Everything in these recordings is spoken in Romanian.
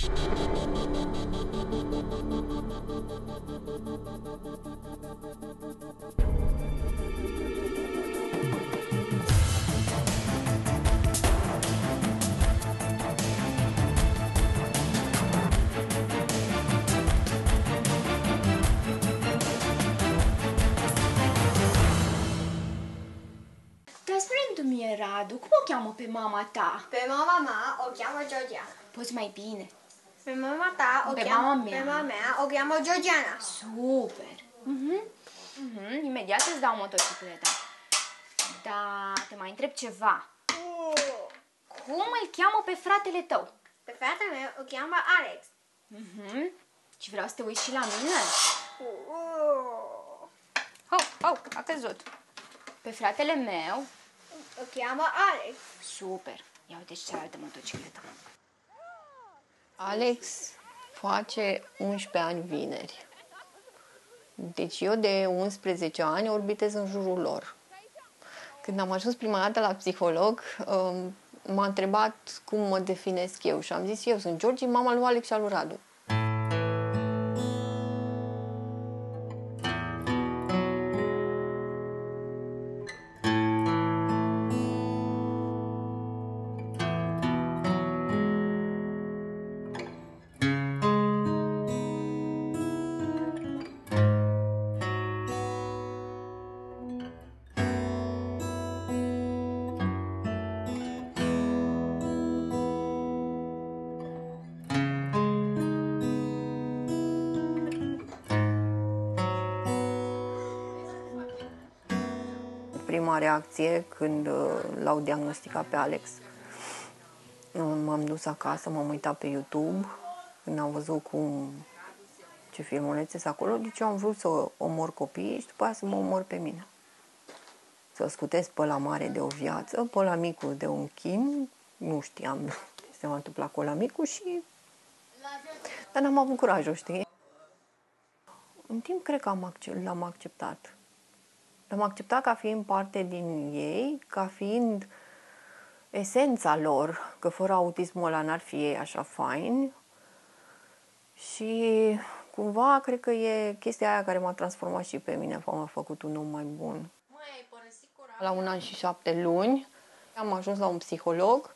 Dar spune tu mie, Radu, cum o cheamă pe mama ta? Pe mama mea o cheamă Georgiana. Poți mai bine. Pe mama ta o Pe cheamă, mama mea. Pe mama mea o cheamă Georgiana. Super. Mhm. Mhm. Imediat îți dau motocicleta. Da, te mai întreb ceva. Cum îl cheamă pe fratele tău? Pe fratele meu o cheamă Alex. Mhm. Și vreau să te uiți și la mine. Hau, hau, a căzut. Pe fratele meu. O cheamă Alex. Super. Ia uite și cealaltă motocicletă. Alex face 11 ani vineri. Deci eu de 11 ani orbitez în jurul lor. Când am ajuns prima dată la psiholog, um, m-a întrebat cum mă definesc eu și am zis eu sunt Georgi, mama lui Alex și al lui Radu. Prima reacție când uh, l-au diagnosticat pe Alex, uh, m-am dus acasă, m-am uitat pe YouTube, când am văzut cum ce filmulețe sunt acolo, deci eu am vrut să omor copiii și după aia să mă omor pe mine. Să scutez pe la mare de o viață, pe la micul de un chin, nu știam ce se va întâmpla cu la micul și... Dar n-am avut curajul, știi? În timp cred că am accept, l-am acceptat. L-am acceptat ca fiind parte din ei, ca fiind esența lor, că fără autismul ăla n-ar fi ei așa fain. Și cumva cred că e chestia aia care m-a transformat și pe mine, m-a făcut un om mai bun. La un an și șapte luni am ajuns la un psiholog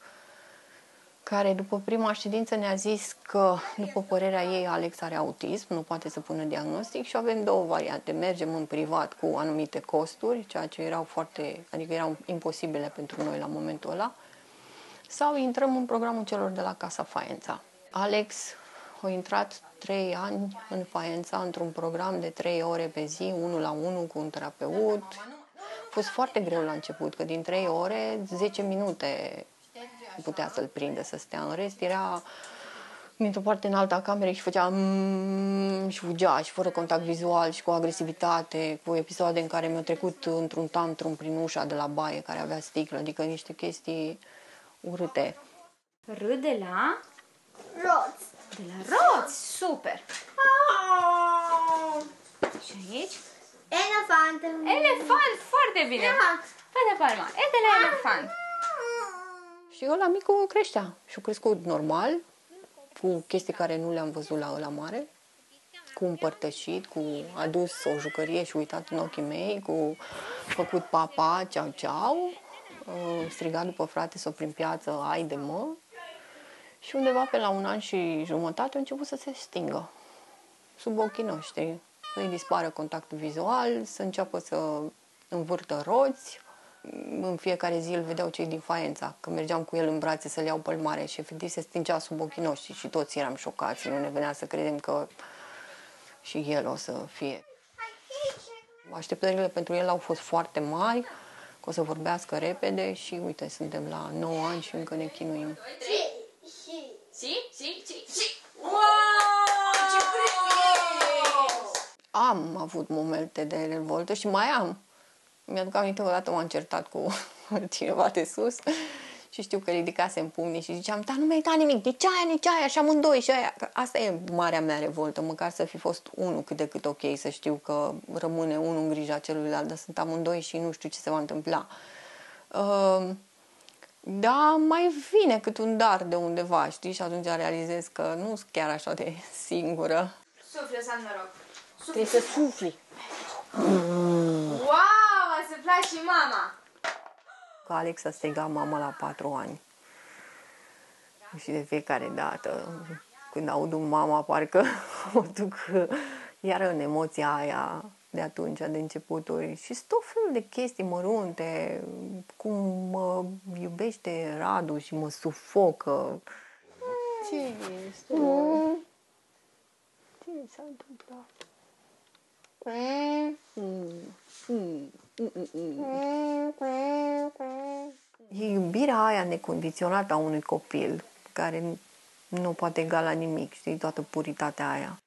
care după prima ședință ne-a zis că, după părerea ei, Alex are autism, nu poate să pună diagnostic și avem două variante. Mergem în privat cu anumite costuri, ceea ce erau foarte, adică erau imposibile pentru noi la momentul ăla, sau intrăm în programul celor de la Casa Faența. Alex a intrat trei ani în Faența într-un program de trei ore pe zi, unul la unul cu un terapeut. A fost foarte greu la început, că din trei ore, 10 minute putea să-l prindă să stea. În rest era dintr-o parte în alta camerei și făcea mm, și fugea și fără contact vizual și cu agresivitate, cu episoade în care mi-a trecut într-un tantrum prin ușa de la baie care avea sticlă, adică niște chestii urâte. R de la... Roț. De la roți. Super. Și aici? Elefant. Elefant. Foarte bine. Elefant. Fă palma. E de la elefant. Și ăla micul creștea. Și a crescut normal, cu chestii care nu le-am văzut la ăla mare, cu împărtășit, cu adus o jucărie și uitat în ochii mei, cu făcut papa, ceau ceau, uh, strigat după frate sau prin piață, ai de mă. Și undeva pe la un an și jumătate a început să se stingă. Sub ochii noștri. Să-i dispară contactul vizual, să înceapă să învârtă roți, în fiecare zi îl vedeau cei din Faența, că mergeam cu el în brațe să-l iau pe mare și efectiv se stingea sub ochii noștri și toți eram șocați, nu ne venea să credem că și el o să fie. Așteptările pentru el au fost foarte mari, că o să vorbească repede și uite, suntem la 9 ani și încă ne chinuim. Și, și. Si, si, si, si. Am avut momente de revoltă și mai am. Mi-aduc aminte odată m-am certat cu cineva de sus și știu că ridicasem pumnii și ziceam, da, nu mi-ai dat nimic, nici aia, nici aia, și amândoi și aia. Că Asta e marea mea revoltă, măcar să fi fost unul cât de cât ok, să știu că rămâne unul în grija celuilalt, dar sunt amândoi și nu știu ce se va întâmpla. Uh, Da, mai vine cât un dar de undeva, știi? Și atunci realizez că nu sunt chiar așa de singură. Suflă, să mă rog. Trebuie să sufli. Wow, a suflat și mama. Că Alex a strigat mama la patru ani. Și de fiecare dată, când aud un mama, parcă o duc iar în emoția aia de atunci, de începuturi. Și sunt tot felul de chestii mărunte, cum mă iubește Radu și mă sufocă. Ce este? Ce s-a întâmplat? E iubirea aia necondiționată a unui copil care nu poate egala nimic, știi, toată puritatea aia.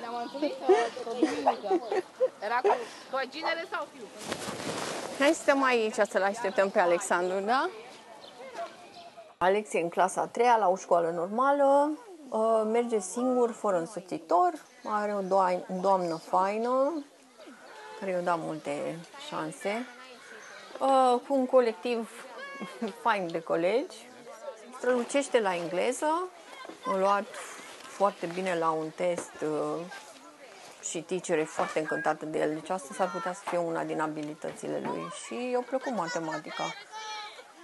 Ne-am întâlnit o duminică. Era cu doi ginere sau fiu? Hai să stăm aici să-l așteptăm pe Alexandru, da? Alex e în clasa a treia la o școală normală, uh, merge singur, fără însoțitor, are o doa- doamnă faină, care i-a dat multe șanse, uh, cu un colectiv fain de colegi, strălucește la engleză, a luat foarte bine la un test uh, și teacher e foarte încântată de el, deci asta s-ar putea să fie una din abilitățile lui. Și i-a plăcut matematica.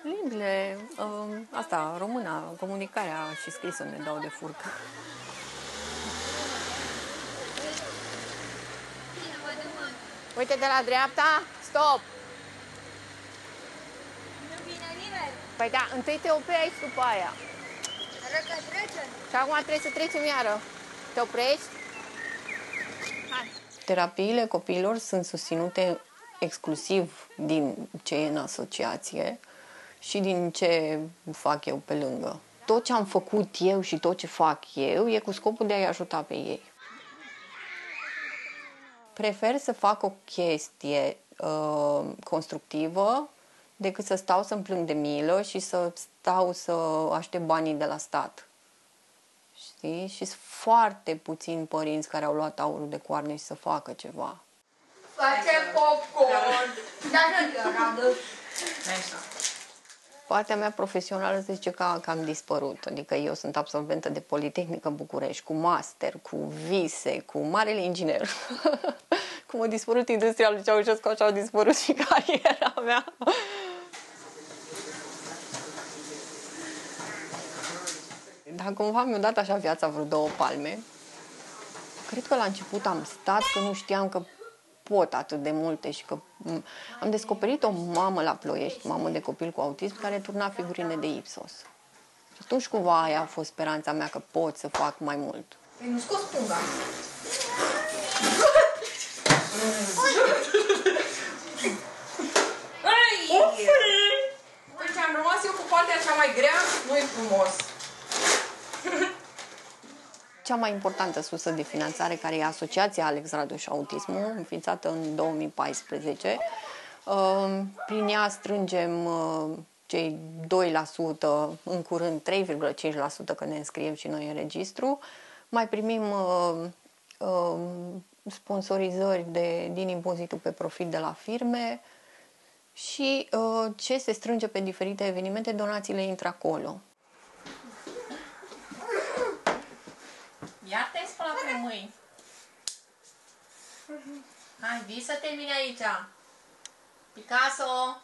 Limbile, uh, asta, româna, comunicarea și scrisul ne dau de furcă. Uite de la dreapta, stop! Nu vine nimeni. Păi da, întâi te oprești după aia. Răcă trecem. Și acum trebuie să trecem iară. Te oprești? Hai. Terapiile copiilor sunt susținute exclusiv din ce e în asociație și din ce fac eu pe lângă. Tot ce am făcut eu și tot ce fac eu e cu scopul de a-i ajuta pe ei. Prefer să fac o chestie uh, constructivă decât să stau să-mi plâng de milă și să stau să aștept banii de la stat. Știi? Și sunt foarte puțini părinți care au luat aurul de coarne și să facă ceva. Face popcorn. Dar nu Radu. Partea mea profesională se zice că, că am dispărut. Adică eu sunt absolventă de Politehnică București, cu master, cu vise, cu marele inginer. Cum a dispărut industria lui Ceaușescu, așa au dispărut și cariera mea. Dar cumva mi-a dat așa viața vreo două palme. Cred că la început am stat că nu știam că pot atât de multe și că m- am descoperit o mamă la Ploiești, mamă de copil cu autism, care turna figurine de Ipsos. Și atunci cumva aia a fost speranța mea că pot să fac mai mult. Păi nu scos punga. Deci am rămas eu cu partea cea mai grea, nu-i frumos. Cea mai importantă sursă de finanțare, care e Asociația Alex Radu și Autismul, înființată în 2014. Uh, Prin ea strângem uh, cei 2%, în curând 3,5% că ne înscriem și noi în registru. Mai primim uh, uh, sponsorizări de, din impozitul pe profit de la firme și uh, ce se strânge pe diferite evenimente, donațiile intră acolo. Iar te-ai spălat pe mâini. Hai, vii să termini aici. Picasso!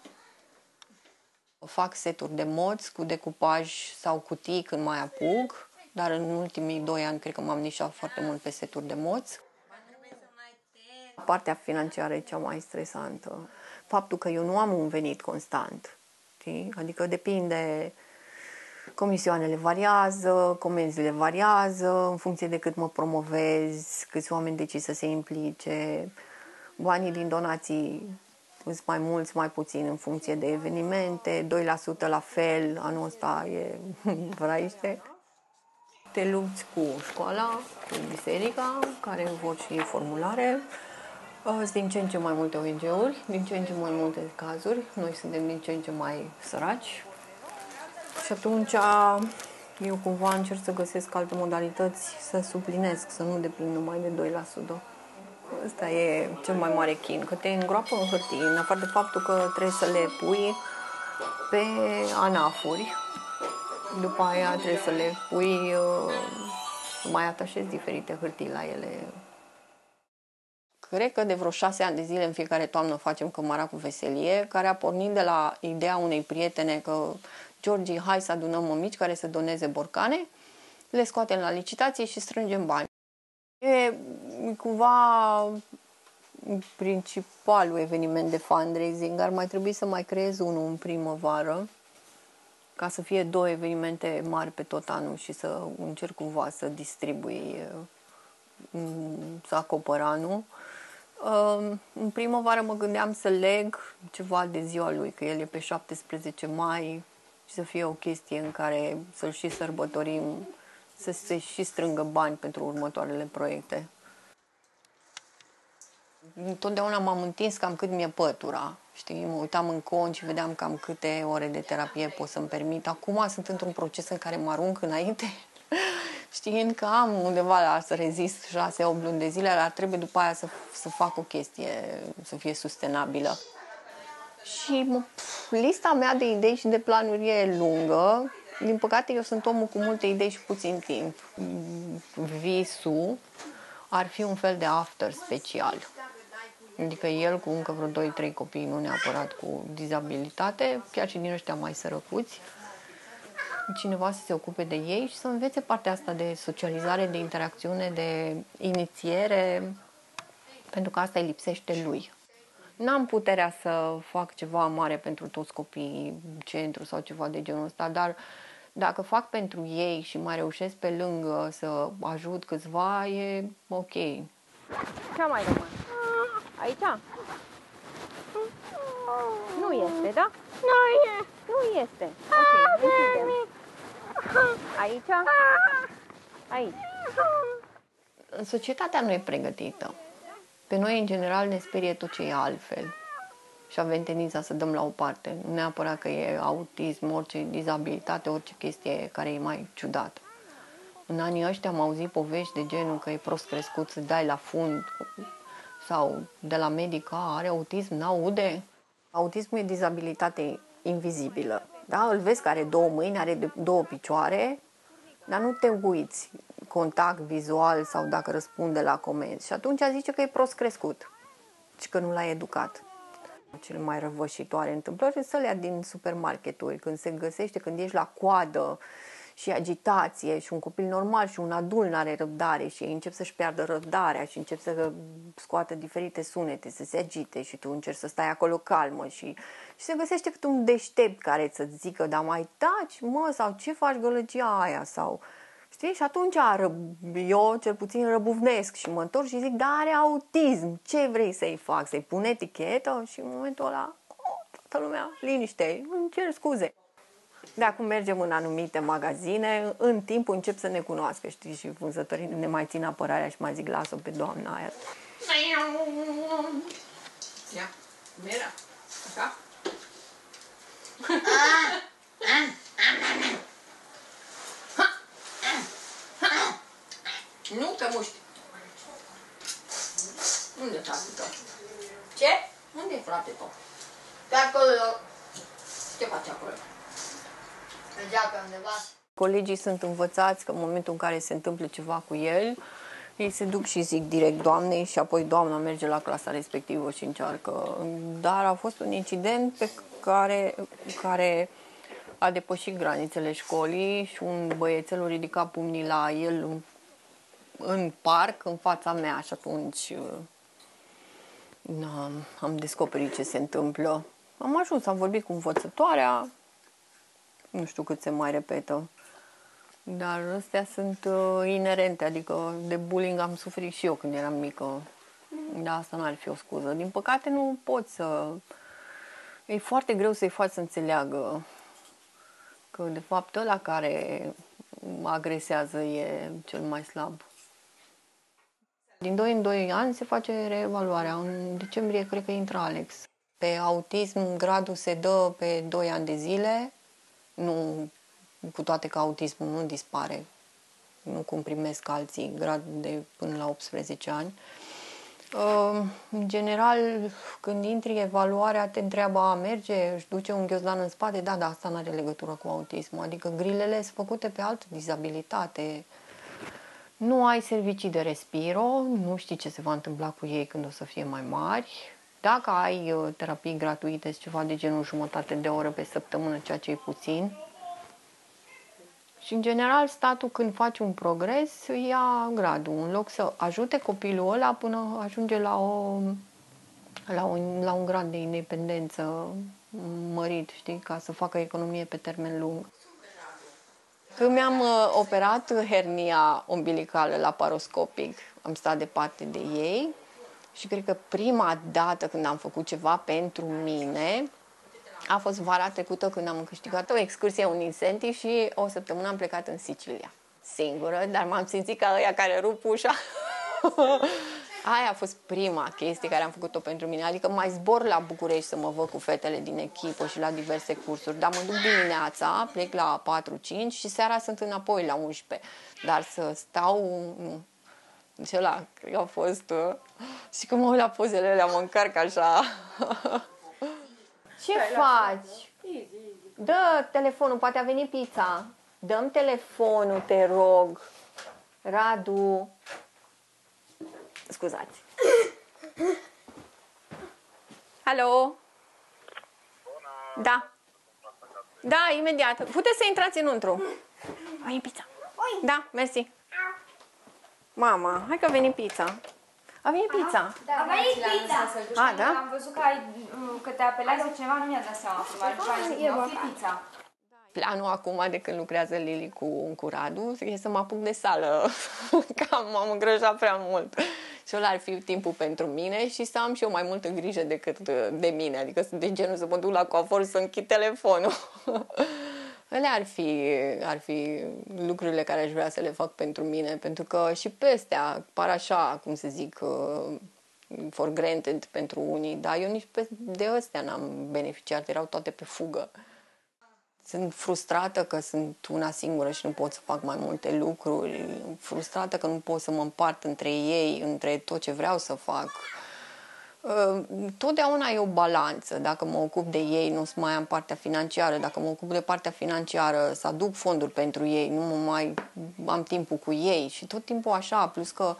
Fac seturi de moți cu decupaj sau cutii când mai apuc, dar în ultimii doi ani cred că m-am nișat foarte mult pe seturi de moți. Partea financiară e cea mai stresantă. Faptul că eu nu am un venit constant. Știi? Adică depinde, comisioanele variază, comenzile variază, în funcție de cât mă promovez, câți oameni decid să se implice, banii din donații sunt mai mulți, mai puțini în funcție de evenimente, 2% la fel, anul ăsta e vraiște. Te lupți cu școala, cu biserica, care vor și formulare. Uh, Sunt din ce în ce mai multe ONG-uri, din ce în ce mai multe cazuri. Noi suntem din ce în ce mai săraci. Și atunci eu cumva încerc să găsesc alte modalități să suplinesc, să nu depind numai de 2%. Ăsta e cel mai mare chin, că te îngroapă în hârtie, în afară de faptul că trebuie să le pui pe anafuri. După aia trebuie să le pui, uh, să mai atașezi diferite hârtii la ele. Cred că de vreo șase ani de zile în fiecare toamnă facem cămara cu veselie, care a pornit de la ideea unei prietene că Georgi, hai să adunăm mămici care să doneze borcane, le scoatem la licitație și strângem bani. E cumva principalul eveniment de fundraising. Ar mai trebui să mai creez unul în primăvară, ca să fie două evenimente mari pe tot anul și să încerc cumva să distribui, să acopăr anul. În primăvară mă gândeam să leg ceva de ziua lui, că el e pe 17 mai și să fie o chestie în care să-l și sărbătorim să se și strângă bani pentru următoarele proiecte. Întotdeauna m-am întins cam cât mi-e pătura. Știi, mă uitam în cont și vedeam cam câte ore de terapie pot să-mi permit. Acum sunt într-un proces în care mă arunc înainte, știind că am undeva la să rezist 6-8 luni de zile, dar trebuie după aia să, să fac o chestie să fie sustenabilă. Și mă, lista mea de idei și de planuri e lungă din păcate, eu sunt omul cu multe idei și puțin timp. Visul ar fi un fel de after special. Adică el cu încă vreo 2-3 copii, nu neapărat cu dizabilitate, chiar și din ăștia mai sărăcuți, cineva să se ocupe de ei și să învețe partea asta de socializare, de interacțiune, de inițiere, pentru că asta îi lipsește lui. N-am puterea să fac ceva mare pentru toți copiii, centru sau ceva de genul ăsta, dar dacă fac pentru ei și mai reușesc pe lângă să ajut câțiva, e ok. Ce mai rămas? Aici? Nu este, da? Nu e. Nu este. Ok, închidem. Aici? Aici. Societatea nu e pregătită. Pe noi, în general, ne sperie tot ce e altfel și avem tendința să dăm la o parte. Nu neapărat că e autism, orice dizabilitate, orice chestie care e mai ciudată. În anii ăștia am auzit povești de genul că e prost crescut să dai la fund sau de la medic, a, are autism, n-aude. Autismul e dizabilitate invizibilă. Da? Îl vezi că are două mâini, are două picioare, dar nu te uiți contact vizual sau dacă răspunde la comenzi. Și atunci zice că e prost crescut și că nu l-ai educat. Cele mai răvășitoare întâmplări sunt sălea din supermarketuri, când se găsește, când ești la coadă și agitație și un copil normal și un adult nu are răbdare și ei încep să-și piardă răbdarea și încep să scoată diferite sunete, să se agite și tu încerci să stai acolo calmă și, și se găsește cât un deștept care să zică, da mai taci, mă, sau ce faci gălăgia aia, sau Știi? Și atunci eu cel puțin răbuvnesc și mă întorc și zic, dar are autism, ce vrei să-i fac? Să-i pun etichetă? Și în momentul ăla, oh, toată lumea, liniște, îmi cer scuze. De acum mergem în anumite magazine, în timp încep să ne cunoască, știi, și vânzătorii ne mai țin apărarea și mai zic, lasă pe doamna aia. Ia, mera, așa? Nu te muști. Unde frate tău? Ce? Unde e frate tău? Pe acolo. Ce face acolo? Mergea pe undeva. Colegii sunt învățați că în momentul în care se întâmplă ceva cu el, ei se duc și zic direct doamnei și apoi doamna merge la clasa respectivă și încearcă. Dar a fost un incident pe care, care a depășit granițele școlii și un băiețel a ridicat pumnii la el în parc, în fața mea și atunci na, am descoperit ce se întâmplă. Am ajuns, am vorbit cu învățătoarea, nu știu cât se mai repetă, dar astea sunt uh, inerente, adică de bullying am suferit și eu când eram mică. Dar asta nu ar fi o scuză. Din păcate nu pot să... E foarte greu să-i faci să înțeleagă că de fapt ăla care agresează e cel mai slab. Din 2 în 2 ani se face reevaluarea. În decembrie cred că intră Alex. Pe autism gradul se dă pe 2 ani de zile, nu, cu toate că autismul nu dispare, nu cum primesc alții grad de până la 18 ani. Uh, În general, când intri evaluarea, te întreabă, a, merge, își duce un ghiozdan în spate? Da, da, asta nu are legătură cu autismul. Adică grilele sunt făcute pe altă dizabilitate. Nu ai servicii de respiro, nu știi ce se va întâmpla cu ei când o să fie mai mari. Dacă ai uh, terapii gratuite, ceva de genul jumătate de oră pe săptămână, ceea ce e puțin, și, în general, statul, când face un progres, ia gradul. În loc să ajute copilul ăla până ajunge la, o, la, un, la un grad de independență mărit, știi, ca să facă economie pe termen lung. Când mi-am uh, operat hernia umbilicală la paroscopic, am stat departe de ei și cred că prima dată când am făcut ceva pentru mine a fost vara trecută când am câștigat o excursie, un incentiv și o săptămână am plecat în Sicilia. Singură, dar m-am simțit ca ăia care rup ușa. Aia a fost prima chestie care am făcut-o pentru mine. Adică mai zbor la București să mă văd cu fetele din echipă și la diverse cursuri. Dar mă duc dimineața, plec la 4-5 și seara sunt înapoi la 11. Dar să stau... Nu. Deci ăla, cred că a fost... Uh... Și când mă uit la pozele alea, mă încarc așa. Ce faci? Dă telefonul, poate a venit pizza. Dăm telefonul, te rog. Radu. Scuzați. Alo? Da. Da, imediat. Puteți să intrați înăuntru. A venit pizza. Da, mersi. Mama, hai că a venit pizza. A venit pizza. Da, a venit pizza. A, da? Am văzut că, ai, că te apelează cineva, nu mi-a dat seama. Prima după aia zic, nu, fi pizza. Planul acum de când lucrează Lili cu, cu Radu e să mă apuc de sală, că m-am îngrăjat prea mult. Și ăla ar fi timpul pentru mine și să am și eu mai multă grijă decât de mine. Adică sunt de genul să mă duc la coafor să închid telefonul. Alea ar fi, ar fi lucrurile care aș vrea să le fac pentru mine, pentru că și pe astea par așa, cum să zic, uh, for granted pentru unii, dar eu nici pe, de astea n-am beneficiat, erau toate pe fugă. Sunt frustrată că sunt una singură și nu pot să fac mai multe lucruri, frustrată că nu pot să mă împart între ei, între tot ce vreau să fac. Uh, totdeauna e o balanță. Dacă mă ocup de ei, nu mai am partea financiară. Dacă mă ocup de partea financiară, să aduc fonduri pentru ei, nu mă mai am timpul cu ei și tot timpul așa. Plus că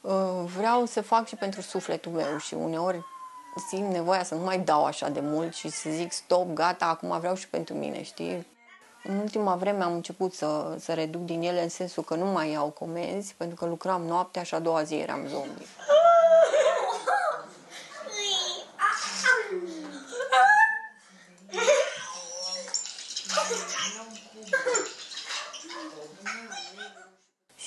uh, vreau să fac și pentru sufletul meu și uneori simt nevoia să nu mai dau așa de mult și să zic stop, gata, acum vreau și pentru mine, știi? În ultima vreme am început să, să reduc din ele în sensul că nu mai iau comenzi, pentru că lucram noaptea și a doua zi eram zombie.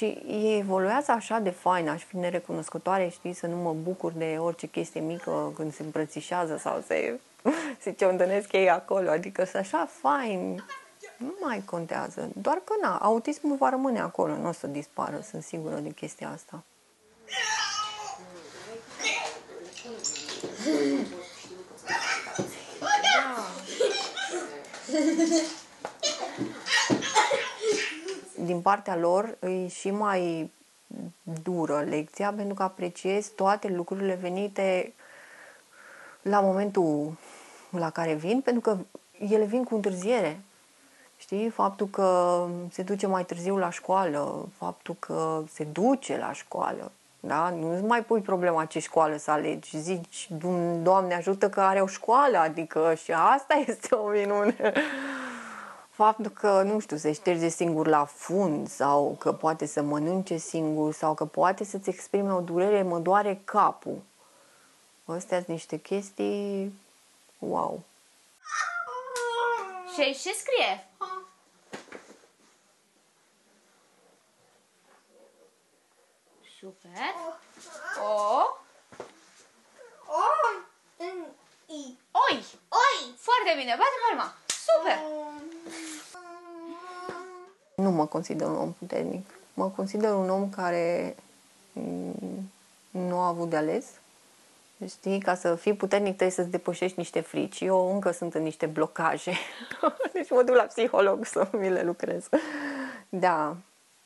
Și ei evoluează așa de fain, aș fi nerecunoscătoare, știi, să nu mă bucur de orice chestie mică când se îmbrățișează sau se, se ciondănesc ei acolo. Adică sunt așa fain, nu mai contează. Doar că, na, autismul va rămâne acolo, nu o să dispară, sunt sigură de chestia asta. din partea lor e și mai dură lecția pentru că apreciez toate lucrurile venite la momentul la care vin, pentru că ele vin cu întârziere. Știi? Faptul că se duce mai târziu la școală, faptul că se duce la școală, da? Nu mai pui problema ce școală să alegi. Zici, Doamne ajută că are o școală, adică și asta este o minune faptul că, nu știu, se șterge singur la fund sau că poate să mănânce singur sau că poate să-ți exprime o durere, mă doare capul. Astea sunt niște chestii wow. Și ce scrie? Super. O. Oi. Oi. Foarte bine. Bate palma. Super. Nu mă consider un om puternic. Mă consider un om care mm, nu a avut de ales. Știi, ca să fii puternic trebuie să-ți depășești niște frici. Eu încă sunt în niște blocaje. deci mă duc la psiholog să mi le lucrez. Da.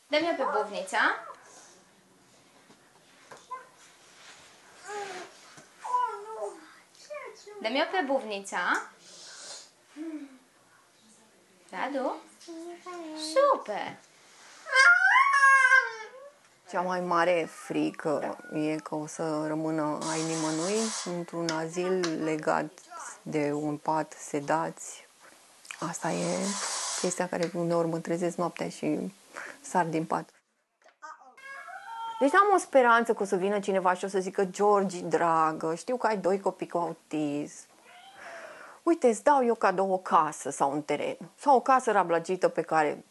Dă-mi pe bovnița. Dă-mi-o pe buvnița. Radu? Super! Cea mai mare frică e că o să rămână ai nimănui într-un azil legat de un pat sedați. Asta e chestia care uneori mă trezesc noaptea și sar din pat. Deci am o speranță că o să vină cineva și o să zică Georgi, dragă, știu că ai doi copii cu autism. Uite, îți dau eu cadou o casă sau un teren. Sau o casă rablagită pe care...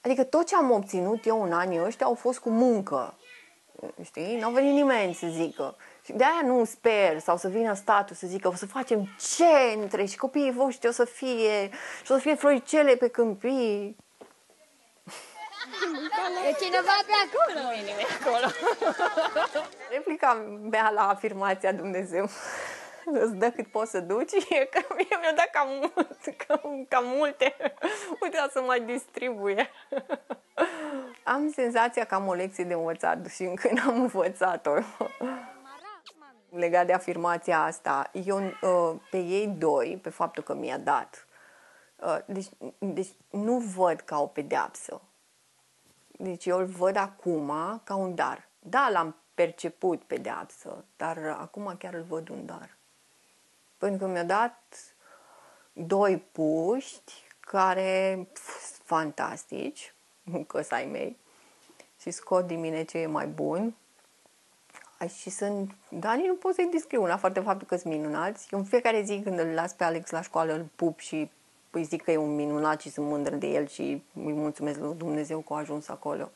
Adică tot ce am obținut eu în anii ăștia au fost cu muncă. Știi? Nu a venit nimeni să zică. Și de aia nu sper sau să vină statul să zică o să facem centre și copiii voștri o să fie și o să fie floricele pe câmpii. E cineva pe acolo. Nu e nimeni acolo. Replica mea la afirmația Dumnezeu îți dă cât poți să duci, e că mie mi-a dat cam, mult, cam, cam multe. Uite, să mai distribuie. Am senzația că am o lecție de învățat și încă n-am învățat-o. Legat de afirmația asta, eu uh, pe ei doi, pe faptul că mi-a dat, uh, deci, deci nu văd ca o pedeapsă. Deci eu îl văd acum ca un dar. Da, l-am perceput pedeapsă, dar acum chiar îl văd un dar. Pentru că mi-a dat doi puști care sunt fantastici, că ai mei, și scot din mine ce e mai bun. Și sunt, da, nici nu pot să-i descriu, în afară de faptul că sunt minunați. Eu în fiecare zi când îl las pe Alex la școală, îl pup și îi zic că e un minunat și sunt mândră de el și îi mulțumesc lui Dumnezeu că a ajuns acolo.